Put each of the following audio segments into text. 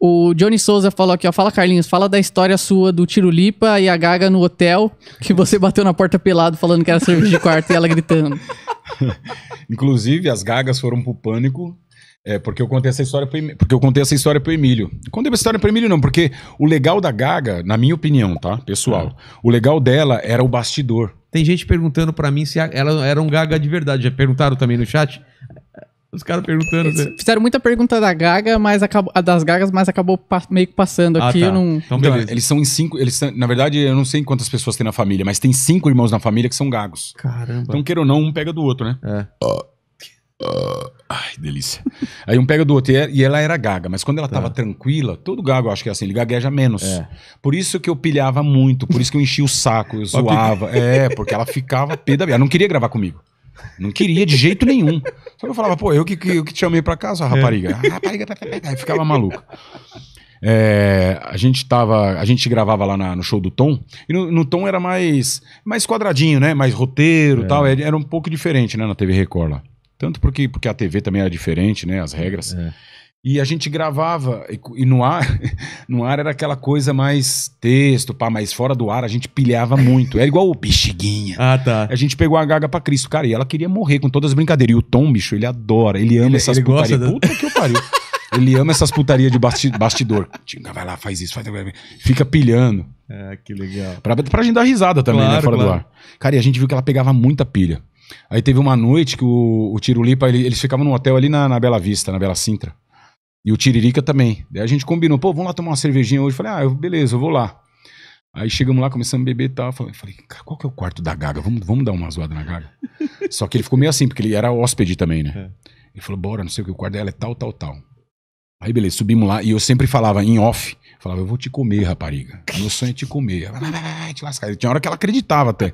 O Johnny Souza falou aqui, ó. Fala, Carlinhos, fala da história sua do Tirulipa e a Gaga no hotel, que você bateu na porta pelado falando que era cerveja de quarto e ela gritando. Inclusive, as gagas foram pro pânico. É, porque eu contei essa história pro, porque eu contei essa história pro Emílio. Contei essa história pro Emílio, não, porque o legal da Gaga, na minha opinião, tá? Pessoal, o legal dela era o bastidor. Tem gente perguntando pra mim se ela era um gaga de verdade. Já perguntaram também no chat? Os caras perguntando. Eles né? Fizeram muita pergunta da Gaga, mas acabou, a das Gagas, mas acabou pa- meio que passando Ah, aqui. tá. eu não... Então, Então, beleza. eles são em cinco. Eles são- na verdade, eu não sei quantas pessoas tem na família, mas tem cinco irmãos na família que são gagos. Caramba. Então, queira ou não, um pega do outro, né? É. Ai, delícia. Aí um pega do outro. E é- e ela era gaga, mas quando ela tava tranquila, todo gago eu acho que é assim, ele gagueja menos. É. Por isso que eu pilhava muito, por isso que eu enchia o saco, eu zoava. É, porque ela ficava pé da vida. Ela não queria gravar comigo. Não queria de jeito nenhum. Só que eu falava, pô, eu que, que, eu que te chamei pra casa, rapariga. A rapariga, tá, tá, tá, tá. Aí ficava maluco. É, a gente tava, a gente gravava lá na- no show do Tom, e no, no Tom era mais, mais quadradinho, né? Mais roteiro e tal. Era era um pouco diferente, né? Na TV Record lá. Tanto porque, porque a TV também era diferente, né? As regras. É. E a gente gravava, e, no ar, no ar era aquela coisa mais texto, pá, mas fora do ar a gente pilhava muito. Era igual o Bexiguinha. Ah, tá. A gente pegou a gaga pra Cristo, cara, e ela queria morrer com todas as brincadeiras. E o Tom, bicho, ele adora, ele ama Ele- essas ele gosta putarias. da- Puta que eu pariu. Ele ama essas putarias de basti- bastidor. Tinga, vai lá, faz isso, faz Fica pilhando. É, que legal. Pra, pra gente dar risada também, Claro, né? Fora claro. do ar. Cara, e a gente viu que ela pegava muita pilha. Aí teve uma noite que o, o Tirulipa, ele- eles ficavam num hotel ali na, na Bela Vista, na Bela Sintra. E o Tiririca também. Daí a gente combinou, pô, vamos lá tomar uma cervejinha hoje. Falei, ah, eu- beleza, eu vou lá. Aí chegamos lá, começamos a beber e tal. Falei, falei, cara, qual que é o quarto da Gaga? Vamos, vamos dar uma zoada na Gaga. Só que ele ficou meio assim, porque ele era hóspede também, né? É. Ele falou, bora, não sei o que, o quarto dela é tal, tal, tal. Aí beleza, subimos lá e eu sempre falava em off, falava, eu vou te comer, rapariga. Meu sonho é te comer. Vai, vai, vai, vai, te lascar. Tinha hora que ela acreditava até.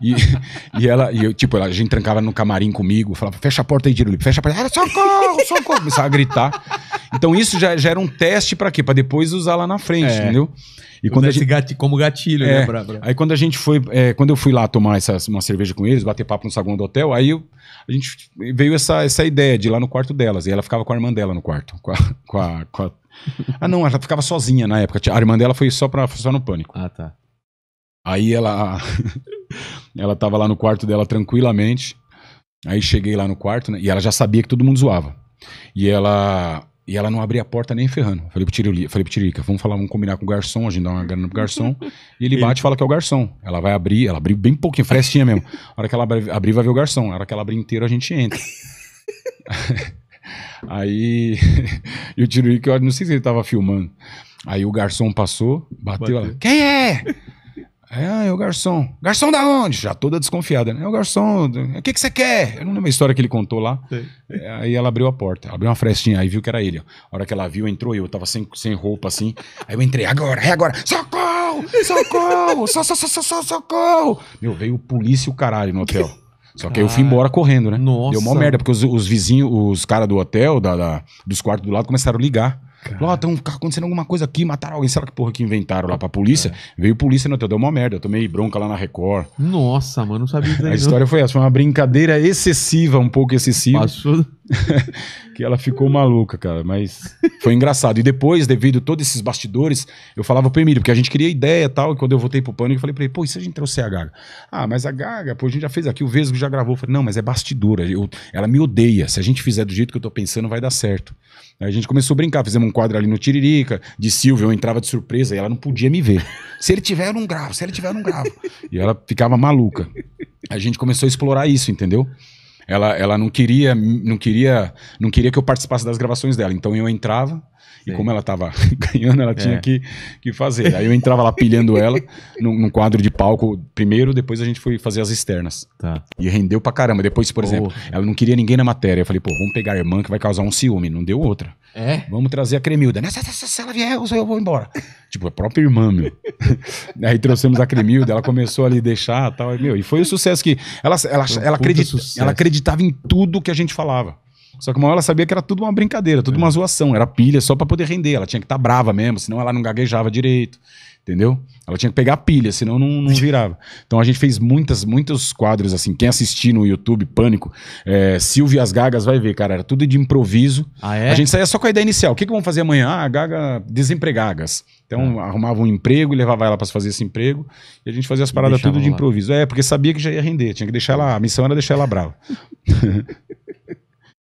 E, e ela, e eu, tipo, ela- a gente trancava no camarim comigo, falava, fecha a porta aí, Tirulipa, fecha a porta. Ela, socorro, socorro. Começava a gritar. Então isso já, já era um teste pra quê? Pra depois usar lá na frente, É. entendeu? E quando a gente, gati- como gatilho, É. né? Pra, pra- Aí quando a gente foi, é, quando eu fui lá tomar essa, uma cerveja com eles, bater papo no saguão do hotel, aí eu- a gente veio essa, essa ideia de ir lá no quarto delas. E ela ficava com a irmã dela no quarto. Com a, com a- com a- Ah, não, ela ficava sozinha na época. A irmã dela foi só, pra, só no pânico. Ah, tá. Aí ela. ela tava lá no quarto dela tranquilamente. Aí cheguei lá no quarto, né? E ela já sabia que todo mundo zoava. E ela. E ela não abria a porta nem ferrando. Falei pro Tiririca, falei pro Tiririca, vamos falar, vamos combinar com o garçom, a gente dá uma grana pro garçom. E ele bate e fala que é o garçom. Ela vai abrir, ela abriu bem pouquinho, frestinha mesmo. A hora que ela abrir, vai ver o garçom. A hora que ela abrir inteiro, a gente entra. Aí. e o Tiririca, eu não sei se ele tava filmando. Aí o garçom passou, bateu, Bateu. ela. Quem é? É, ah, é o garçom. Garçom da onde? Já toda desconfiada, né? É o garçom. O que, que você quer? Eu não lembro a história que ele contou lá. É, Aí ela abriu a porta, ela abriu uma frestinha, aí viu que era ele. ó. A hora que ela viu, entrou eu, tava sem, sem roupa assim. Aí eu entrei, agora, é agora. Socorro! Socorro! So, so, so, so, so, socorro! Meu, veio polícia e o caralho no hotel. Só que aí eu fui embora correndo, né? Nossa. Deu mó merda, porque os, os vizinhos, os caras do hotel, da, da- dos quartos do lado, começaram a ligar. Ó, tá acontecendo alguma coisa aqui, mataram alguém. Será que porra que inventaram lá pra polícia? Veio polícia no hotel, deu mó merda. Eu tomei bronca lá na Record. Nossa, mano, não sabia disso. A história foi essa, foi uma brincadeira excessiva, um pouco excessiva, Passou. que ela ficou maluca, cara. Mas foi engraçado. E depois, devido a todos esses bastidores, eu falava pro Emílio, porque a gente queria ideia e tal. E quando eu voltei pro pânico, eu falei pra ele, pô, e se a gente trouxer a Gaga? Ah, mas a Gaga, pô, a gente já fez aqui, o Vesgo já gravou. Eu falei, não, mas é bastidora. Eu- ela me odeia. Se a gente fizer do jeito que eu tô pensando, vai dar certo. Aí a gente começou a brincar, fizemos um quadro ali no Tiririca, de Silvia, eu entrava de surpresa e ela não podia me ver. Se ele tiver, eu não gravo, se ele tiver, eu não gravo. E ela ficava maluca. A gente começou a explorar isso, entendeu? Ela, ela não queria, não queria, não queria que eu participasse das gravações dela. Então eu entrava e Sim. como ela tava ganhando, ela tinha É. que, que fazer. Aí eu entrava lá pilhando ela num, num quadro de palco primeiro, depois a gente foi fazer as externas. Tá. E rendeu pra caramba. Depois, por exemplo, Porra. ela não queria ninguém na matéria. Eu falei, pô, vamos pegar a irmã que vai causar um ciúme. Não deu outra. É? Vamos trazer a Cremilda. Nessa, se, se ela vier, eu, vou embora. tipo, a própria irmã, meu. Aí trouxemos a Cremilda, ela começou ali a deixar tal. Meu, e foi o sucesso que. Ela, ela, um ela, acredita, ela acreditava em tudo que a gente falava. Só que uma hora ela sabia que era tudo uma brincadeira, tudo uma zoação. Era pilha só pra poder render. Ela tinha que estar brava mesmo, senão ela não gaguejava direito. Entendeu? Ela tinha que pegar pilha, senão não, não virava. Então a gente fez muitas, muitos quadros assim. Quem assistir no YouTube, Pânico, é, Silvio e as Gagas vai ver, cara. Era tudo de improviso. Ah, é? A gente saía só com a ideia inicial. O que, que vamos fazer amanhã? Ah, a Gaga desempregagas. Então Ah. arrumava um emprego e levava ela pra fazer esse emprego. E a gente fazia as paradas tudo de lá. improviso. É, porque sabia que já ia render. Tinha que deixar ela. A missão era deixar ela brava.